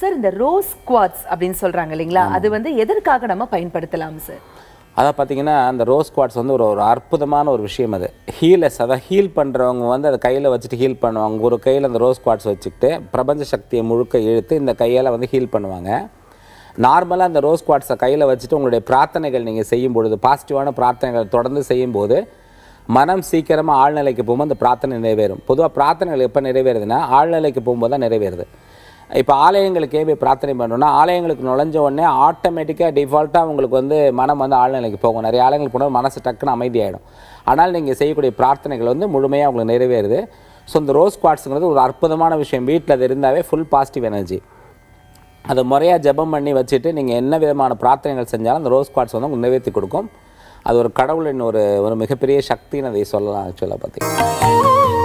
Sir இந்த rose quartz அப்படின்னு சொல்றாங்க இல்லைங்களா? அது வந்து எதற்காக நம்ம பயன்படுத்தலாம் சார்? அதான் பார்த்தீங்கன்னா அந்த ரோஸ் குவாட்ஸ் வந்து ஒரு ஒரு அற்புதமான ஒரு விஷயம் அது. ஹீலஸ் அதான் ஹீல் பண்ணுறவங்க வந்து அதை கையில் வச்சுட்டு ஹீல் பண்ணுவாங்க. ஒரு கையில் அந்த ரோஸ் குவாட்ஸ் வச்சுக்கிட்டு பிரபஞ்ச சக்தியை முழுக்க இழுத்து இந்த கையால் வந்து ஹீல் பண்ணுவாங்க. நார்மலாக அந்த ரோஸ் குவாட்ஸை கையில் வச்சுட்டு உங்களுடைய பிரார்த்தனைகள் நீங்கள் செய்யும் பொழுது பாசிட்டிவான பிரார்த்தனைகள் தொடர்ந்து செய்யும்போது மனம் சீக்கிரமாக ஆழ்நிலைக்கு போகும்போது அந்த பிரார்த்தனை நிறைவேறும். பொதுவாக பிரார்த்தனைகள் எப்போ நிறைவேறுதுன்னா ஆழ்நிலைக்கு போகும்போது தான் நிறைவேறுது. இப்போ ஆலயங்களுக்கு ஏன் போய் பிரார்த்தனை பண்ணணும்னா ஆலயங்களுக்கு நுழைஞ்ச உடனே ஆட்டோமேட்டிக்காக டிஃபால்ட்டாக உங்களுக்கு வந்து மனம் வந்து ஆழ்நிலைக்கு போகும். நிறைய ஆலயங்களுக்கு போனால் மனசு டக்குன்னு அமைதியாகிடும் ஆனால் நீங்கள் செய்யக்கூடிய பிரார்த்தனைகள் வந்து முழுமையாக உங்களுக்கு நிறைவேறுது. ஸோ இந்த ரோஸ் குவாட்ஸுங்கிறது ஒரு அற்புதமான விஷயம். வீட்டில் அது இருந்தாவே ஃபுல் பாசிட்டிவ் எனர்ஜி அதை முறையாக ஜெபம் பண்ணி வச்சுட்டு நீங்கள் என்ன விதமான பிரார்த்தனைகள் செஞ்சாலும் அந்த ரோஸ் குவாட்ஸ் வந்து உங்களுக்கு நிறைவேற்றி கொடுக்கும். அது ஒரு கடவுளின் ஒரு ஒரு மிகப்பெரிய சக்தின்னு அதை சொல்லலாம் ஆக்சுவலாக பார்த்தீங்கன்னா.